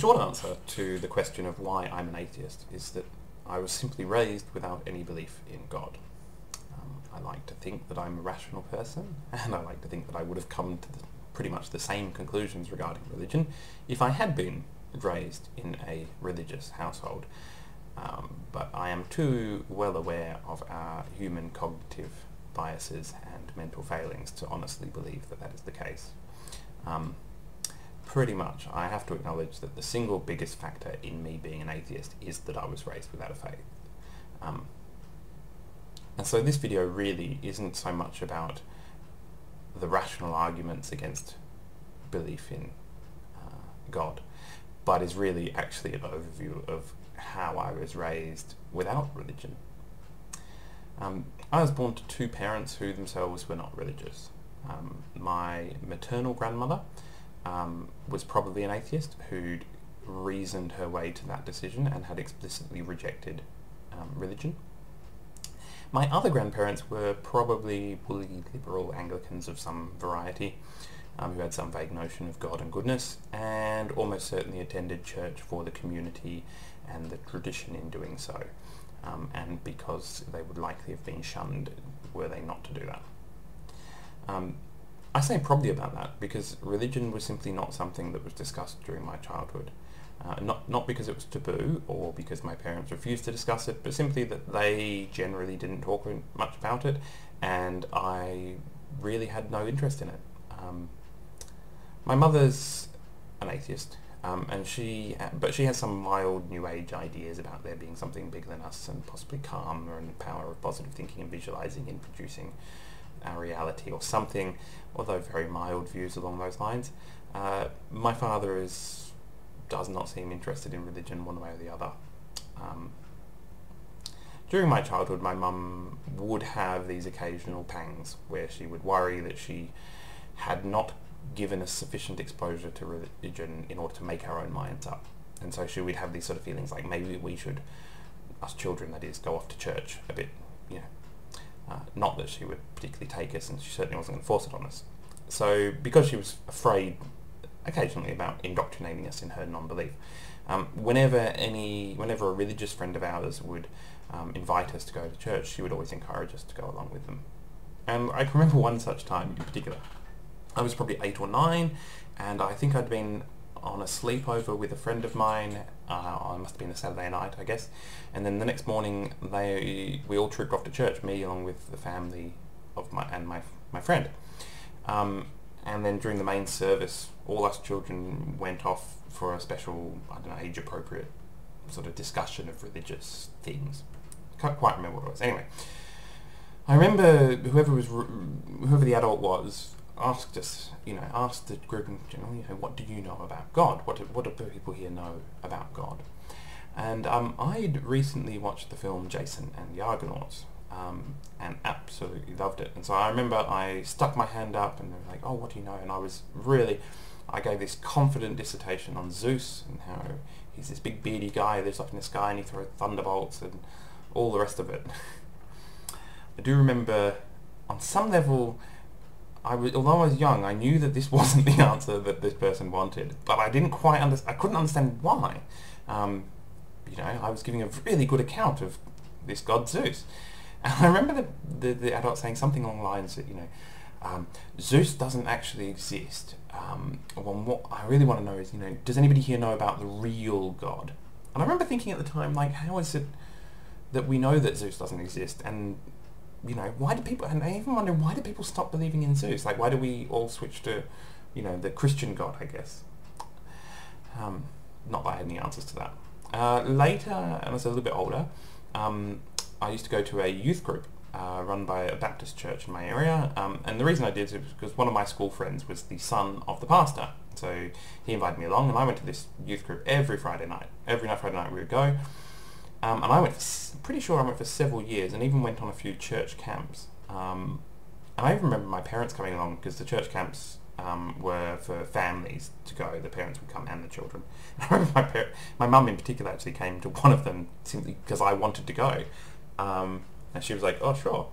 short answer to the question of why I'm an atheist is that I was simply raised without any belief in God. Um, I like to think that I'm a rational person, and I like to think that I would have come to the, pretty much the same conclusions regarding religion if I had been raised in a religious household. Um, but I am too well aware of our human cognitive biases and mental failings to honestly believe that that is the case. Um, pretty much, I have to acknowledge that the single biggest factor in me being an atheist is that I was raised without a faith. Um, and so this video really isn't so much about the rational arguments against belief in uh, God, but is really actually an overview of how I was raised without religion. Um, I was born to two parents who themselves were not religious. Um, my maternal grandmother um, was probably an atheist who'd reasoned her way to that decision and had explicitly rejected um, religion. My other grandparents were probably woolly liberal Anglicans of some variety um, who had some vague notion of God and goodness and almost certainly attended church for the community and the tradition in doing so. Um, and because they would likely have been shunned were they not to do that. Um, I say probably about that because religion was simply not something that was discussed during my childhood. Uh, not, not because it was taboo or because my parents refused to discuss it, but simply that they generally didn't talk much about it and I really had no interest in it. Um, my mother's an atheist, um, and she, but she has some mild New Age ideas about there being something bigger than us and possibly karma and the power of positive thinking and visualizing and producing our reality or something, although very mild views along those lines. Uh, my father is does not seem interested in religion one way or the other. Um, during my childhood, my mum would have these occasional pangs where she would worry that she had not given us sufficient exposure to religion in order to make our own minds up. And so she would have these sort of feelings like maybe we should, us children that is, go off to church a bit, you know. Uh, not that she would particularly take us and she certainly wasn't going to force it on us. So because she was afraid occasionally about indoctrinating us in her non-belief, um, whenever any, whenever a religious friend of ours would um, invite us to go to church, she would always encourage us to go along with them. And I can remember one such time in particular. I was probably eight or nine, and I think I'd been on a sleepover with a friend of mine. Uh, it must have been a Saturday night, I guess. And then the next morning, they we all trooped off to church, me along with the family of my and my my friend. Um, and then during the main service, all us children went off for a special, I don't know, age-appropriate sort of discussion of religious things. Can't quite remember what it was. Anyway, I remember whoever was whoever the adult was asked us, you know, asked the group in general, you know, what do you know about God? What do, what do people here know about God? And um, I'd recently watched the film Jason and the Argonauts um, and absolutely loved it. And so I remember I stuck my hand up and they were like, oh, what do you know? And I was really, I gave this confident dissertation on Zeus and how he's this big beardy guy who lives up in the sky and he throws thunderbolts and all the rest of it. I do remember on some level I was, although I was young, I knew that this wasn't the answer that this person wanted, but I didn't quite understand. I couldn't understand why. Um, you know, I was giving a really good account of this god Zeus, and I remember the, the, the adult saying something along the lines that you know, um, Zeus doesn't actually exist. Um, well, what I really want to know is, you know, does anybody here know about the real god? And I remember thinking at the time, like, how is it that we know that Zeus doesn't exist, and you know, why do people, and I even wonder, why do people stop believing in Zeus? Like, why do we all switch to, you know, the Christian God, I guess? Um, not that I had any answers to that. Uh, later, and I was a little bit older, um, I used to go to a youth group uh, run by a Baptist church in my area, um, and the reason I did is because one of my school friends was the son of the pastor. So he invited me along, and I went to this youth group every Friday night. Every night, Friday night, we would go. Um, and I went, for, pretty sure I went for several years and even went on a few church camps. Um, and I even remember my parents coming along because the church camps um, were for families to go. The parents would come and the children. And I remember my par- my mum in particular actually came to one of them simply because I wanted to go. Um, and she was like, oh, sure.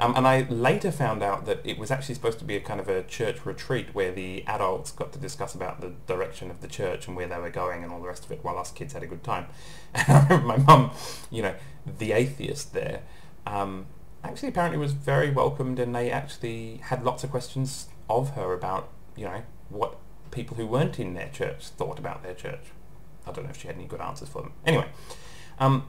Um, and I later found out that it was actually supposed to be a kind of a church retreat where the adults got to discuss about the direction of the church and where they were going and all the rest of it while us kids had a good time. And I remember my mum, you know, the atheist there, um, actually apparently was very welcomed and they actually had lots of questions of her about, you know, what people who weren't in their church thought about their church. I don't know if she had any good answers for them. Anyway, um,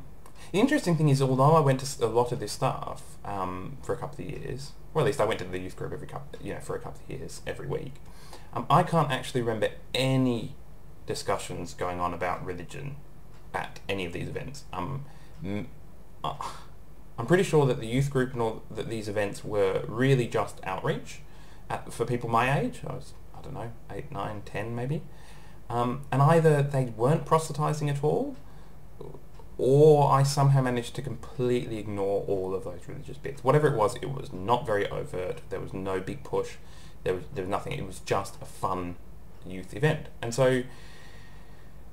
the interesting thing is, although I went to a lot of this stuff um, for a couple of years, or at least I went to the youth group every couple, you know, for a couple of years every week, um, I can't actually remember any discussions going on about religion at any of these events. Um, uh, I'm pretty sure that the youth group and all that these events were really just outreach at, for people my age. I was, I don't know, eight, nine, ten, maybe. Um, and either they weren't proselytizing at all, or I somehow managed to completely ignore all of those religious bits. Whatever it was, it was not very overt. There was no big push. There was there was nothing. It was just a fun youth event. And so,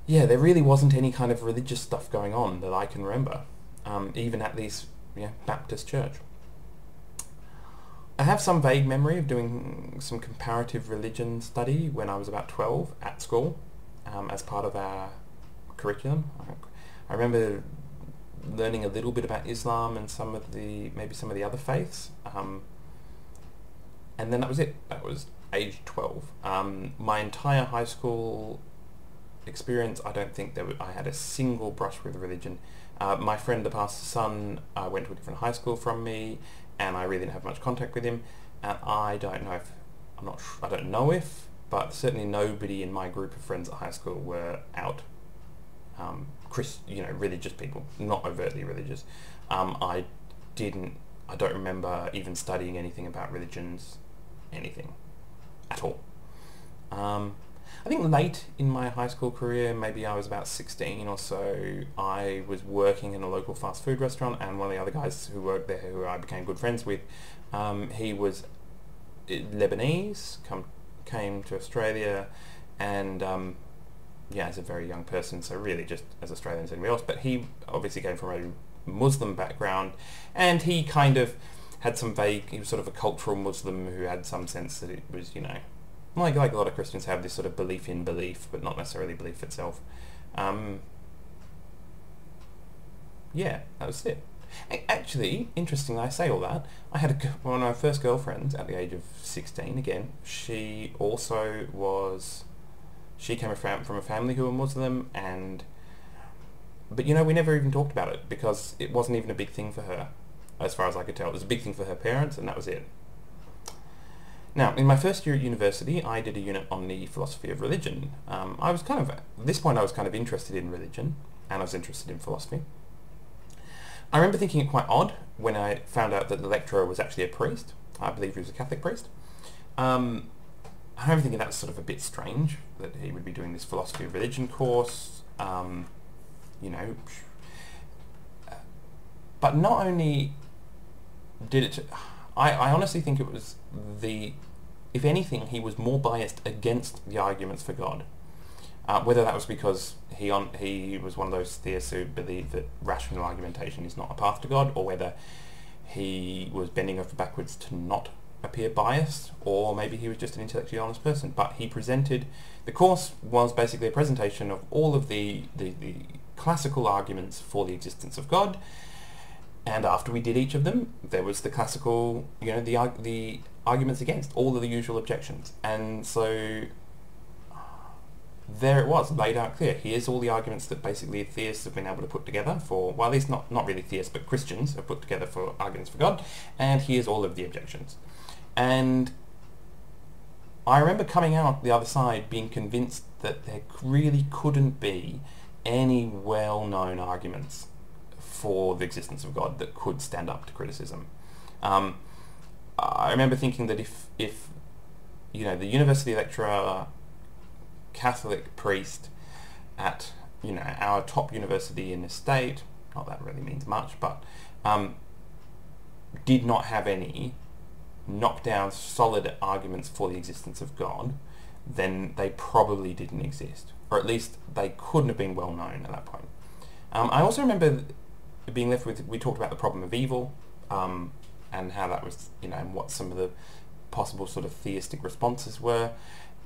yeah, there really wasn't any kind of religious stuff going on that I can remember, um, even at these yeah, Baptist church. I have some vague memory of doing some comparative religion study when I was about 12 at school um, as part of our curriculum. I remember learning a little bit about Islam and some of the maybe some of the other faiths, um, and then that was it. That was age twelve. Um, my entire high school experience, I don't think that I had a single brush with religion. Uh, my friend, the pastor's son, uh, went to a different high school from me, and I really didn't have much contact with him. And I don't know if I'm not. I don't know if, but certainly nobody in my group of friends at high school were out um, Chris, you know, religious people, not overtly religious. Um, I didn't, I don't remember even studying anything about religions, anything, at all. Um, I think late in my high school career, maybe I was about 16 or so, I was working in a local fast food restaurant and one of the other guys who worked there who I became good friends with, um, he was Lebanese, come, came to Australia and um, yeah, as a very young person, so really just as Australian as anybody else. But he obviously came from a Muslim background, and he kind of had some vague. He was sort of a cultural Muslim who had some sense that it was, you know, like like a lot of Christians have this sort of belief in belief, but not necessarily belief itself. Um, yeah, that was it. Actually, interestingly, I say all that. I had a, one of my first girlfriends at the age of 16, again, she also was she came from a family who were Muslim, and but you know we never even talked about it because it wasn't even a big thing for her, as far as I could tell. It was a big thing for her parents, and that was it. Now, in my first year at university, I did a unit on the philosophy of religion. Um, I was kind of, at this point I was kind of interested in religion, and I was interested in philosophy. I remember thinking it quite odd when I found out that the lecturer was actually a priest. I believe he was a Catholic priest. Um, I remember thinking that was sort of a bit strange that he would be doing this philosophy of religion course. Um, you know, but not only did it. I, I honestly think it was the. If anything, he was more biased against the arguments for God. Uh, whether that was because he on he was one of those theists who believed that rational argumentation is not a path to God, or whether he was bending over backwards to not appear biased, or maybe he was just an intellectually honest person. But he presented, the course was basically a presentation of all of the, the, the classical arguments for the existence of God. And after we did each of them, there was the classical, you know, the the arguments against all of the usual objections. And so there it was, laid out clear. Here's all the arguments that basically theists have been able to put together for, well, at least not, not really theists, but Christians have put together for arguments for God. And here's all of the objections. And I remember coming out the other side being convinced that there really couldn't be any well-known arguments for the existence of God that could stand up to criticism. Um, I remember thinking that if, if you know, the university lecturer, Catholic priest at you know our top university in the state, not that really means much, but um, did not have any knock down solid arguments for the existence of God, then they probably didn't exist. Or at least they couldn't have been well known at that point. Um, I also remember being left with, we talked about the problem of evil. Um, and how that was, you know, and what some of the possible sort of theistic responses were.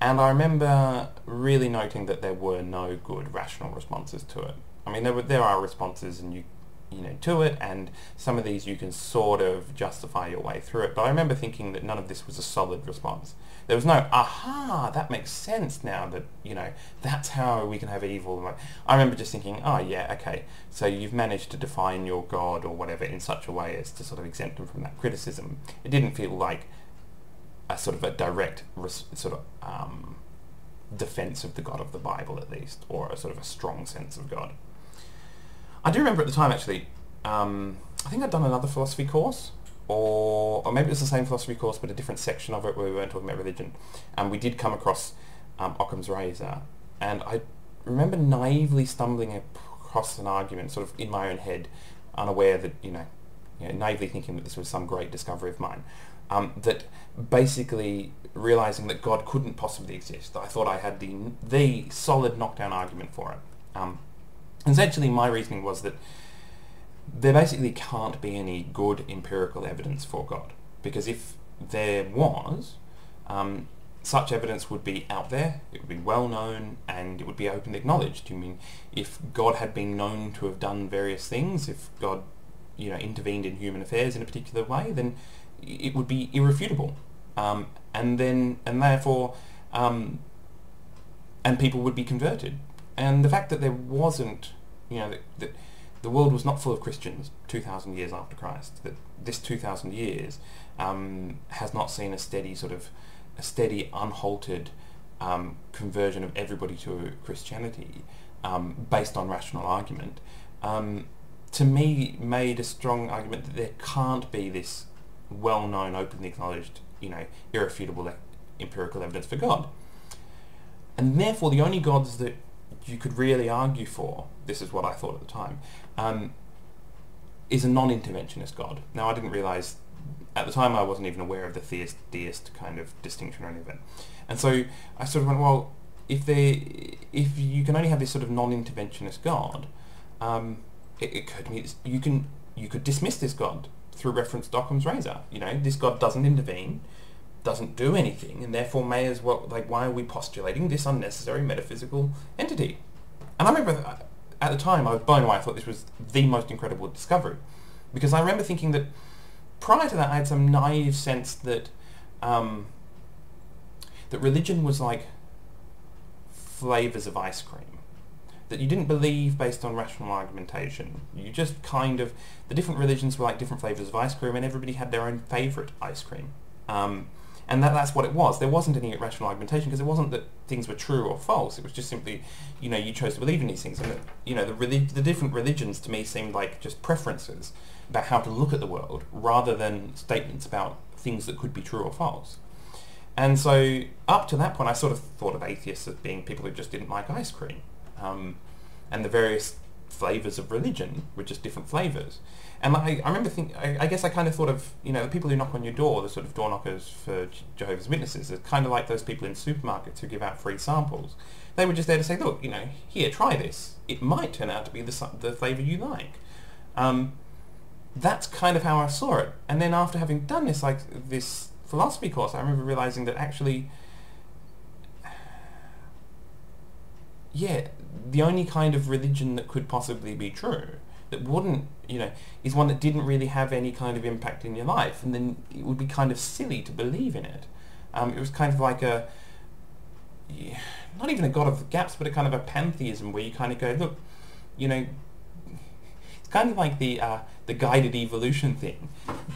And I remember really noting that there were no good rational responses to it. I mean, there were there are responses, and you you know to it, and some of these you can sort of justify your way through it. But I remember thinking that none of this was a solid response. There was no aha, that makes sense now that you know that's how we can have evil. I remember just thinking, oh yeah, okay, so you've managed to define your god or whatever in such a way as to sort of exempt them from that criticism. It didn't feel like a sort of a direct sort of um, defense of the God of the Bible, at least, or a sort of a strong sense of God. I do remember at the time actually. Um, I think I'd done another philosophy course, or or maybe it was the same philosophy course, but a different section of it where we weren't talking about religion, and we did come across um, Occam's razor, and I remember naively stumbling across an argument, sort of in my own head, unaware that you know, you know naively thinking that this was some great discovery of mine, um, that basically realizing that God couldn't possibly exist. I thought I had the the solid knockdown argument for it. Um, essentially, my reasoning was that there basically can't be any good empirical evidence for God, because if there was, um, such evidence would be out there, it would be well known, and it would be openly acknowledged. You mean if God had been known to have done various things, if God, you know, intervened in human affairs in a particular way, then it would be irrefutable, um, and then and therefore, um, and people would be converted. And the fact that there wasn't, you know, that, that the world was not full of Christians 2,000 years after Christ, that this 2,000 years um, has not seen a steady sort of, a steady, unhalted um, conversion of everybody to Christianity um, based on rational argument, um, to me made a strong argument that there can't be this well-known, openly acknowledged, you know, irrefutable empirical evidence for God. And therefore, the only gods that you could really argue for, this is what I thought at the time, um, is a non-interventionist God. Now, I didn't realize at the time I wasn't even aware of the theist deist kind of distinction or any of it, and so I sort of went, well, if if you can only have this sort of non-interventionist God, um, it, occurred to me you can you could dismiss this God through reference to Occam's razor. You know, this God doesn't intervene, doesn't do anything, and therefore may as well, like, why are we postulating this unnecessary metaphysical entity? And I remember at the time I was blown away. I thought this was the most incredible discovery. Because I remember thinking that prior to that I had some naive sense that um, that religion was like flavors of ice cream that you didn't believe based on rational argumentation. You just kind of, the different religions were like different flavors of ice cream and everybody had their own favorite ice cream. Um, and that, that's what it was. There wasn't any rational argumentation because it wasn't that things were true or false. It was just simply, you know, you chose to believe in these things. And, that, you know, the, the different religions to me seemed like just preferences about how to look at the world rather than statements about things that could be true or false. And so up to that point, I sort of thought of atheists as being people who just didn't like ice cream um, and the various flavors of religion were just different flavors. And I, I remember thinking, I, I, guess I kind of thought of, you know, the people who knock on your door, the sort of door knockers for Jehovah's Witnesses, are kind of like those people in supermarkets who give out free samples. They were just there to say, look, you know, here, try this. It might turn out to be the, the flavor you like. Um, that's kind of how I saw it. And then after having done this, like this philosophy course, I remember realizing that actually yeah, the only kind of religion that could possibly be true that wouldn't, you know, is one that didn't really have any kind of impact in your life, and then it would be kind of silly to believe in it. Um, it was kind of like a, not even a god of the gaps, but a kind of a pantheism where you kind of go, look, you know, it's kind of like the uh, the guided evolution thing,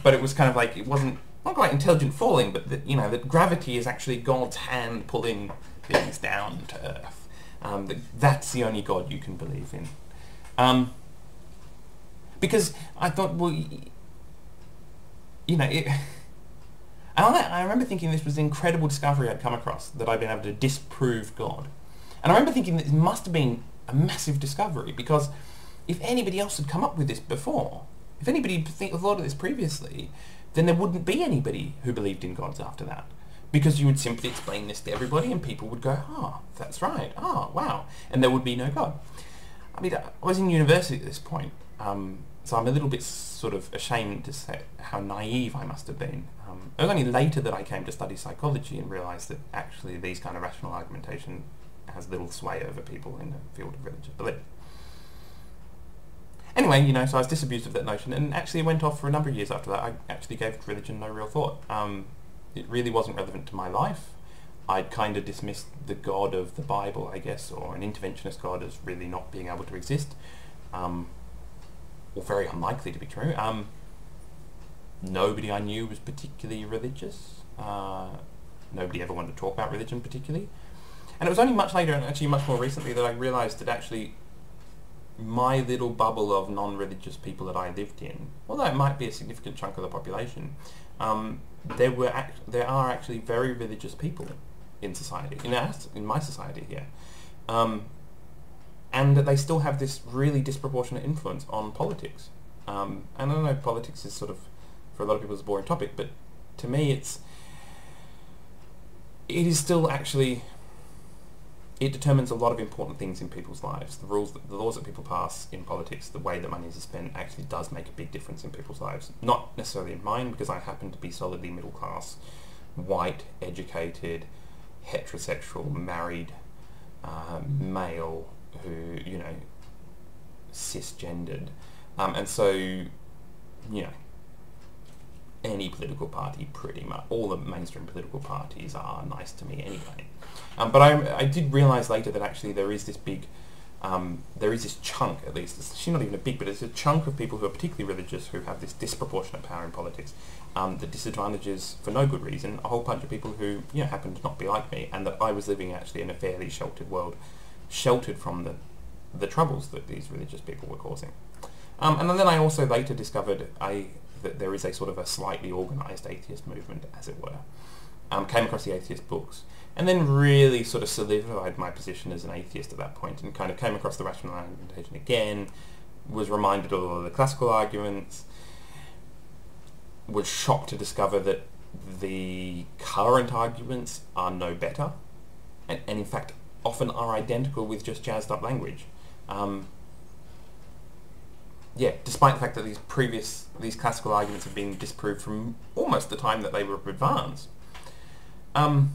but it was kind of like it wasn't not quite intelligent falling, but that you know that gravity is actually God's hand pulling things down to earth. Um, that's the only God you can believe in. Um, because I thought, well, you know, it, I, I remember thinking this was an incredible discovery I'd come across, that I'd been able to disprove God. And I remember thinking that it must have been a massive discovery, because if anybody else had come up with this before, if anybody had thought of this previously, then there wouldn't be anybody who believed in gods after that because you would simply explain this to everybody and people would go, ah, oh, that's right, ah, oh, wow, and there would be no God. I mean, I was in university at this point, um, so I'm a little bit sort of ashamed to say how naive I must have been. Um, it was only later that I came to study psychology and realised that actually these kind of rational argumentation has little sway over people in the field of religious belief. Anyway, you know, so I was disabused of that notion, and actually went off for a number of years after that. I actually gave religion no real thought. Um, it really wasn't relevant to my life. I'd kind of dismissed the God of the Bible, I guess, or an interventionist God as really not being able to exist, um, or very unlikely to be true. Um, nobody I knew was particularly religious. Uh, nobody ever wanted to talk about religion particularly. And it was only much later, and actually much more recently, that I realised that actually my little bubble of non-religious people that I lived in, although it might be a significant chunk of the population, um, there were there are actually very religious people in society, in our, in my society here, um, and that they still have this really disproportionate influence on politics. Um, and I know, politics is sort of for a lot of people is a boring topic, but to me, it's it is still actually it determines a lot of important things in people's lives. The rules, the laws that people pass in politics, the way that money is spent actually does make a big difference in people's lives. Not necessarily in mine, because I happen to be solidly middle class, white, educated, heterosexual, married, uh, male, who, you know, cisgendered. Um, and so, you know, any political party pretty much, all the mainstream political parties are nice to me anyway. Um, but I, I did realise later that actually there is this big, um, there is this chunk at least, it's not even a big, but it's a chunk of people who are particularly religious who have this disproportionate power in politics um, that disadvantages, for no good reason, a whole bunch of people who you know, happen to not be like me and that I was living actually in a fairly sheltered world, sheltered from the, the troubles that these religious people were causing. Um, and then I also later discovered I, that there is a sort of a slightly organised atheist movement, as it were. Um, came across the atheist books, and then really sort of solidified my position as an atheist at that point, and kind of came across the rational argumentation again, was reminded of all of the classical arguments, was shocked to discover that the current arguments are no better, and, and in fact often are identical with just jazzed up language. Um, yeah, despite the fact that these previous, these classical arguments have been disproved from almost the time that they were advanced. Um,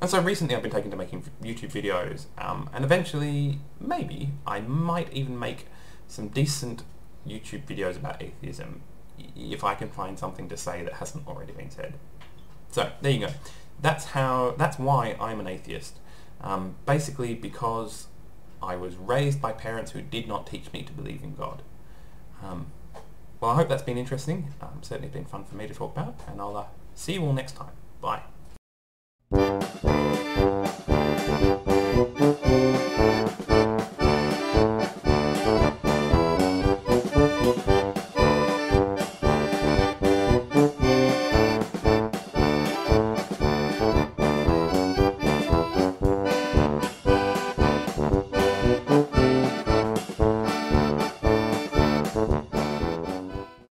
and so recently I've been taken to making YouTube videos, um, and eventually, maybe, I might even make some decent YouTube videos about atheism, if I can find something to say that hasn't already been said. So, there you go. That's how, that's why I'm an atheist. Um, basically because I was raised by parents who did not teach me to believe in God. Um, well, I hope that's been interesting. Um, certainly been fun for me to talk about, and I'll uh, see you all next time. Bye.